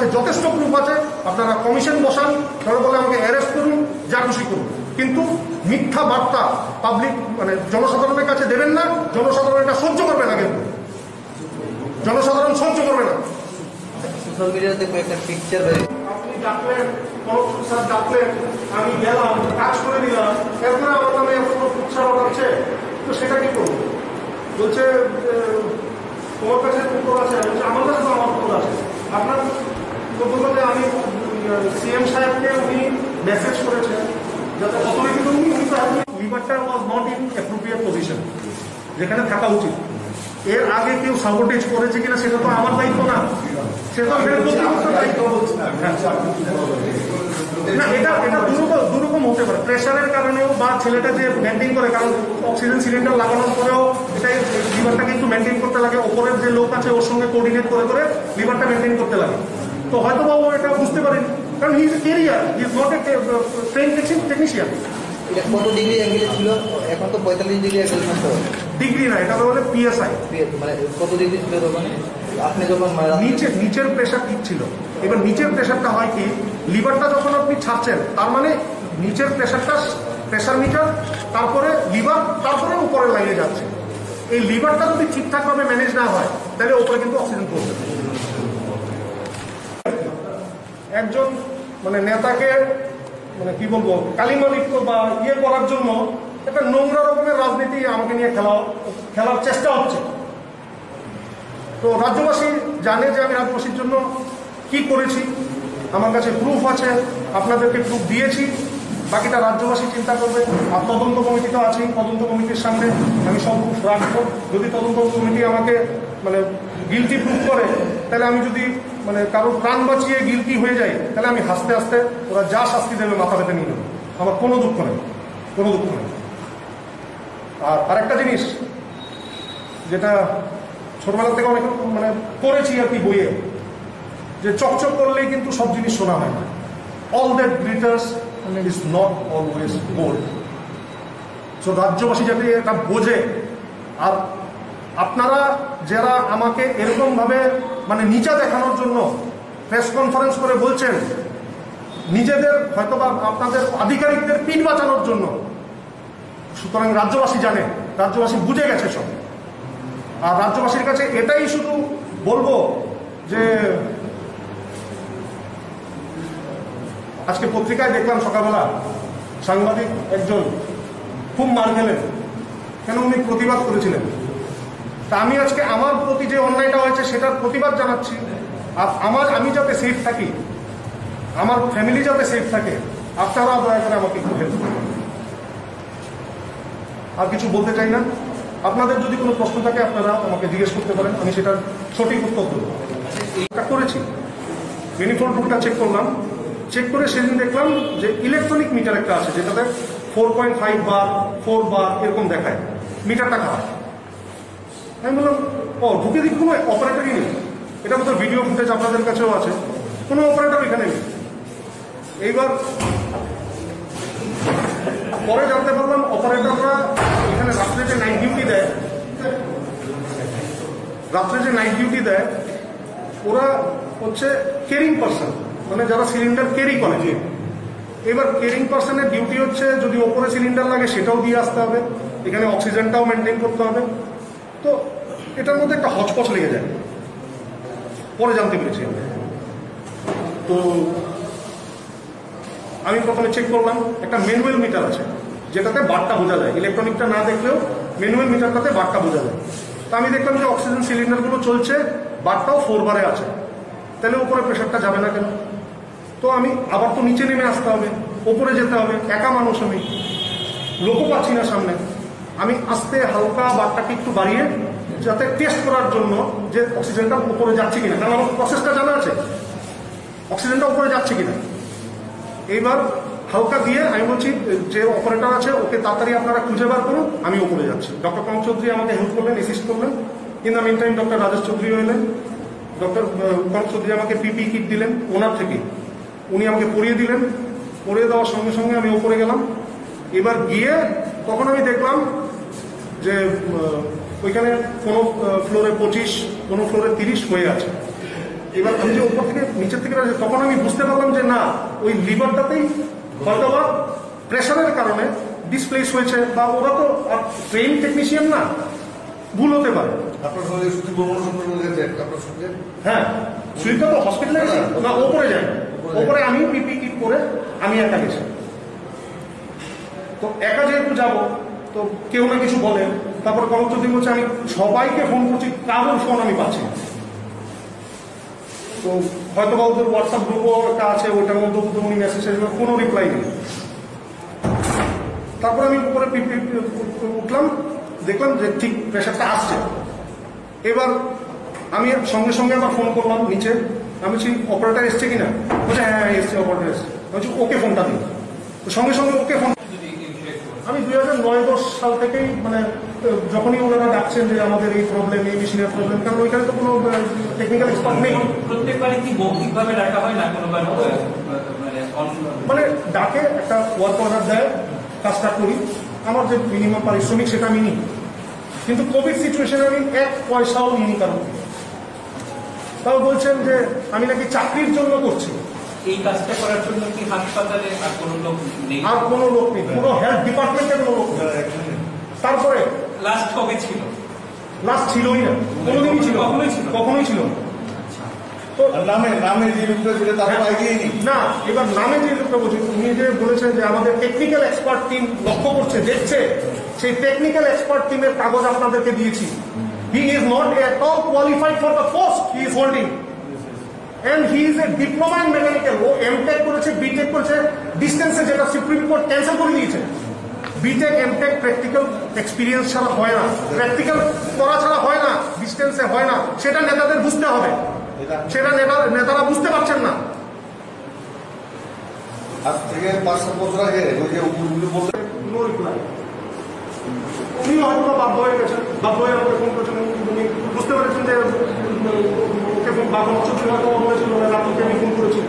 কাছে যথেষ্ট প্রুফ আছে আপনারা কমিশন বসান তারা বলে আমাকে অ্যারেস্ট করুন যা খুশি করুন। কিন্তু মিথ্যা বার্তা পাবলিক মানে জনসাধারণের কাছে দেবেন না জনসাধারণ এটা সহ্য করবে না কিন্তু। জনসাধারণ সহ্য করবে না। সোশ্যাল মিডিয়াতে কয়েকটা পিকচার আপনি ডাকলেন পরক্ষণ স্যার ডাকলেন আমি গেলাম কাজ করে দিলাম এরপরে আমার নামে এত উৎসাহ তো সেটা কি করব? বলছে তোমার কাছে আছে আমার কাছে তো আমার আছে। আপনার বলতে আমি সিএম সাহেবকে উনি মেসেজ করেছেন যাতে অথরিটি উনি উনি তো লিভারটা was not in appropriate position যেখানে থাকা উচিত। এর আগে কেউ সাবোটেজ করেছে কিনা সেটা তো আমার দায়িত্ব না। সেটা এখানে না এটা এটা দুরকম দুরকম হতে পারে। প্রেশারের কারণেও বা ছেলেটা যে মেনটেন করে কারণ অক্সিজেন সিলিন্ডার লাগানোর পরেও এটাই লিভারটাকে একটু মেনটেন করতে লাগে। ওপরের যে লোক আছে ওর সঙ্গে কোঅর্ডিনেট করে করে লিভারটা মেনটেন করতে লাগে। তো হয়তো বা ও এটা বুঝতে পারেন। কারণ he is career he is not a train technician কত ডিগ্রি অ্যাঙ্গেলে ছিল? এখন তো পঁয়তাল্লিশ ডিগ্রি অ্যাঙ্গেল থাকতে হবে। ডিগ্রি না এটা বলে পিএসআই মানে কত ডিগ্রি ছিল আপনি যখন মানে নিচে নিচের প্রেশার ঠিক ছিল। এবার নিচের প্রেশারটা হয় কি লিভারটা যখন আপনি ছাড়ছেন তার মানে নিচের প্রেশারটা প্রেশার মিটার তারপরে লিভার তারপরে উপরে লাইনে যাচ্ছে। এই লিভারটা যদি ঠিকঠাকভাবে ম্যানেজ না হয় তাহলে উপরে কিন্তু অক্সিজেন পড়বে একজন মানে নেতাকে মানে কি বলব কালিমালিপ্ত বা ইয়ে করার জন্য একটা নোংরা রকমের রাজনীতি আমাকে নিয়ে খেলা, খেলার চেষ্টা হচ্ছে। তো রাজ্যবাসী জানে যে আমি রাজ্যবাসীর জন্য কি করেছি, আমার কাছে প্রুফ আছে, আপনাদেরকে প্রুফ দিয়েছি, বাকিটা রাজ্যবাসী চিন্তা করবে। আর তদন্ত কমিটি তো আছেই তদন্ত কমিটির সামনে আমি সব প্রুফ রাখব। যদি তদন্ত কমিটি আমাকে মানে গিলটি প্রুফ করে, তাহলে আমি যদি মানে কারোর প্রাণ বাঁচিয়ে গিলটি হয়ে যায়, তাহলে আমি হাসতে হাসতে ওরা যা শাস্তি দেবে মাথা পেতে নিয়ে নেবে আমার কোনো দুঃখ নেই, কোনো দুঃখ নেই। আর আরেকটা জিনিস, যেটা ছোটবেলা থেকে অনেক মানে পড়েছি আর কি বইয়ে, যে চকচক করলেই কিন্তু সব জিনিস শোনা হয় না। All that glitters is not always gold so রাজ্যবাসী যাতে এটা বোঝে, আর আপনারা যারা আমাকে এরকমভাবে মানে নিচা দেখানোর জন্য প্রেস কনফারেন্স করে বলছেন, নিজেদের হয়তোবা আপনাদের আধিকারিকদের পিঠ বাঁচানোর জন্য, সুতরাং রাজ্যবাসী জানে, রাজ্যবাসী বুঝে গেছে সব। আর রাজ্যবাসীর কাছে এটাই শুধু বলব যে, আজকে পত্রিকায় দেখলাম সকালবেলা সাংবাদিক একজন খুব মার খেলেন, কেন উনি প্রতিবাদ করেছিলেন? তা আমি আজকে আমার প্রতি যে অন্যায়টা হয়েছে সেটার প্রতিবাদ জানাচ্ছি। আমার আমি যাতে সেফ থাকি, আমার ফ্যামিলি যাতে সেফ থাকে আপনারা দয়া করে আমাকে একটু হেল্প করবেন আর কিছু বলতে চাই না? আপনাদের যদি কোনো প্রশ্ন থাকে, আপনারা আমাকে জিজ্ঞেস করতে পারেন, আমি সেটার সঠিক উত্তর দেবো। এটা করেছি। বেনিফোল রুটটা চেক করলাম। চেক করে সেদিন দেখলাম যে ইলেকট্রনিক মিটার একটা আছে, যেটাতে four point five bar four bar এরকম দেখায়। মিটারটা খারাপ। আমি বললাম, ও, ঢুকে দিক কোনো অপারেটরই নেই। এটা মতো ভিডিও ফুটেজ আপনাদের কাছেও আছে। কোনো অপারেটর এখানে নেই। এইবার পরে জানতে পারলাম অপারেটররা এখানে রাত্রে যে নাইট ডিউটি দেয়, রাত্রে যে নাইট ডিউটি দেয়, ওরা হচ্ছে কেরিং পার্সন মানে যারা সিলিন্ডার ক্যারি করে। এবার কেরিং পার্সনের ডিউটি হচ্ছে যদি ওপরে সিলিন্ডার লাগে, সেটাও দিয়ে আসতে হবে। এখানে অক্সিজেনটাও মেনটেন করতে হবে। তো এটার মধ্যে একটা হচপচ লেগে যায়। পরে জানতে পেরেছি তো আমি প্রথমে চেক করলাম, একটা ম্যানুয়াল মিটার আছে, যেটাতে বারটা বোঝা যায়। ইলেকট্রনিকটা না দেখলেও ম্যানুয়াল মিটারটাতে বারটা বোঝা যায়। তা আমি দেখলাম যে অক্সিজেন সিলিন্ডারগুলো চলছে, বারটাও ফোর বারে আছে। তাহলে উপরে প্রেশারটা যাবে না কেন? তো আমি আবার তো নিচে নেমে আসতে হবে, ওপরে যেতে হবে, একা মানুষ আমি। লোকও পাচ্ছি না সামনে। আমি আস্তে হালকা বারটাকে একটু বাড়িয়ে যাতে টেস্ট করার জন্য যে অক্সিজেনটা উপরে যাচ্ছে কিনা, কারণ আমার প্রসেসটা জানা আছে। অক্সিজেনটা উপরে যাচ্ছে কিনা। এইবার হালকা দিয়ে আমি বলছি, যে অপারেটর আছে, ওকে তাড়াতাড়ি আপনারা খুঁজে বার করুন, আমি উপরে যাচ্ছি। ডক্টর কনক চৌধুরী আমাকে হেল্প করলেন অ্যাসিস্ট করলেন। In the meantime doctor Rajesh Chowdhury এলেন। ডক্টর কনক চৌধুরী আমাকে পিপি কিট দিলেন ওনার থেকে। উনি আমাকে পরিয়ে দিলেন। পরিয়ে দেওয়ার সঙ্গে সঙ্গে আমি উপরে গেলাম। এবার গিয়ে তখন আমি দেখলাম যে ওইখানে কোনো ফ্লোরে পঁচিশ কোনো ফ্লোরে তিরিশ হয়ে আছে। এবার আমি যে উপর থেকে নিচের থেকে তখন আমি বুঝতে পারলাম যে না ওই লিভারটাতেই হয়তো বা প্রেশারের কারণে ডিসপ্লেস হয়েছে বা ওরা তো ট্রেন টেকনিশিয়ান না ভুল হতে পারে। আপনার সঙ্গে সুতি বর্মন সম্পর্কে গেছে আপনার সঙ্গে? হ্যাঁ সুইটটা তো হসপিটালে গেছি। না ওপরে যাই। ওপরে আমি পিপি কিট করে আমি একা গেছি। তো একা যেহেতু যাব তো কেউ না কিছু বলে। তারপর কর্মচুরি বলছে, আমি সবাইকে ফোন করছি, কারোর ফোন আমি পাচ্ছি তো হয়তো বা ওদের হোয়াটসঅ্যাপ গ্রুপও একটা আছে, ওইটার মধ্যে উনি মেসেজ কোনো রিপ্লাই নেই। তারপর আমি উপরে উঠলাম, দেখলাম যে ঠিক প্রেশারটা আসছে। এবার আমি সঙ্গে সঙ্গে আবার ফোন করলাম নিচে। আমি বলছি অপারেটার এসছে কিনা? বলছে হ্যাঁ হ্যাঁ এসছে অপারেটার এসছে। বলছি, ওকে ফোনটা দিন। তো সঙ্গে সঙ্গে ওকে ফোন আমি দুই হাজার নয় দশ সাল থেকেই মানে যখনই ওনারা ডাকছেন যে আমাদের এই প্রবলেম এই মেশিনের প্রবলেম কারণ ওইখানে তো কোনো টেকনিক্যাল এক্সপার্ট নেই। প্রত্যেকবারই কি মৌখিকভাবে ডাকা হয় না কোনোবার? মানে ডাকে একটা ওয়ার্ক অর্ডার দেয় কাজটা করি। আমার যে মিনিমাম পারিশ্রমিক সেটা আমি নিই। কিন্তু কোভিড সিচুয়েশনে আমি এক পয়সাও নিইনি কারণ তাও বলছেন যে আমি নাকি চাকরির জন্য করছি। এই কাজটা করার জন্য কি হাসপাতালে আর কোনো লোক নেই? আর কোনো লোক নেই। পুরো হেলথ ডিপার্টমেন্টের কোনো লোক নেই। তারপরে? লাস্ট কবে ছিল? লাস্ট ছিলই না। কোনোদিনই ছিল কখনোই ছিল কখনোই ছিল তো নামে নামে যে লোকটা ছিল তার এগিয়ে না এবার নামে যে লোকটা বলছি উনি যে বলেছেন যে আমাদের টেকনিক্যাল এক্সপার্ট টিম লক্ষ্য করছে দেখছে সেই টেকনিক্যাল এক্সপার্ট টিমের কাগজ আপনাদেরকে দিয়েছি। He is not at all qualified for the post he is holding and he is a diploma in mechanical O MTech করেছে বিটেক করেছে ডিস্টেন্সে যেটা সুপ্রিম কোর্ট ক্যান্সেল করে দিয়েছে। বিটেক এমটেক প্র্যাকটিক্যাল এক্সপিরিয়েন্স ছাড়া হয় না। প্র্যাকটিক্যাল করা ছাড়া হয় না ডিস্টেন্সে হয় না। সেটা নেতাদের বুঝতে হবে। সেটা নেতা নেতারা বুঝতে পারছেন না। আজ থেকে পাঁচ বছর আগে ওই যে বলতে নো রিপ্লাই উনি হয়তো বা বাধ্য হয়ে গেছেন বাধ্য হয়ে আমাকে ফোন করেছেন, উনি বুঝতে পেরেছেন যে ওকে বাবা চোখে হয়তো বলেছিল রাতুলকে আমি ফোন করেছি।